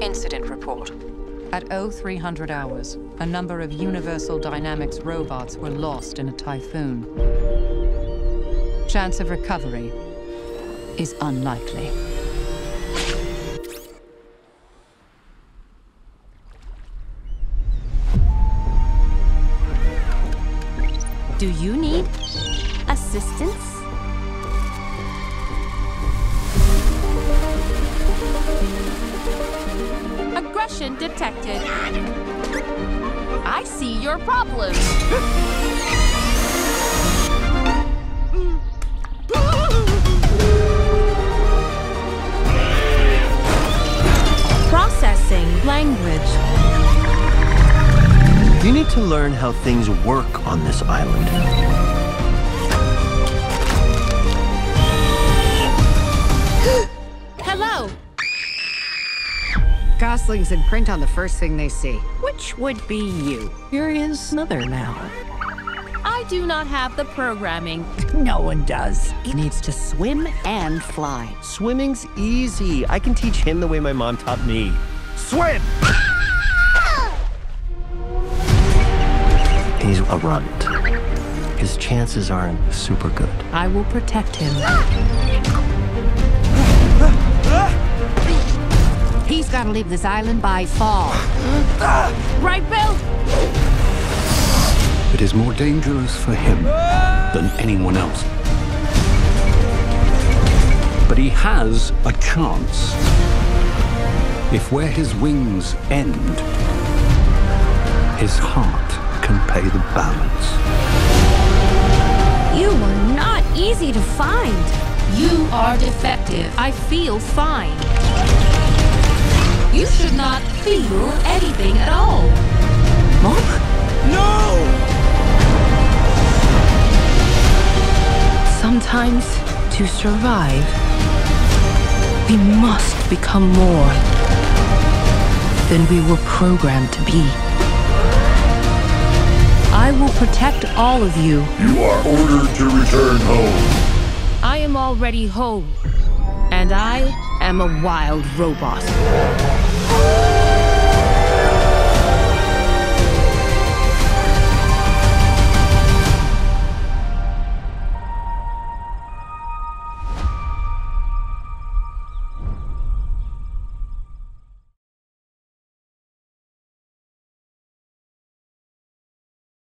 incident report. At 0300 hours, a number of Universal Dynamics robots were lost in a typhoon. Chance of recovery is unlikely. Do you need assistance? Detected. I see your problem. Processing language. You need to learn how things work on this island. Goslings imprint on the first thing they see. Which would be you. You're his mother now. I do not have the programming. No one does. He needs to swim and fly. Swimming's easy. I can teach him the way my mom taught me. Swim! He's a runt. His chances aren't super good. I will protect him. Ah! Gotta leave this island by fall. Brightbill? It is more dangerous for him than anyone else. But he has a chance. If where his wings end, his heart can pay the balance. You are not easy to find. You are defective. I feel fine. You should not feel anything at all. Mom? No! Sometimes, to survive, we must become more than we were programmed to be. I will protect all of you. You are ordered to return home. I am already home. And I am a wild robot.